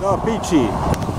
No, peachy.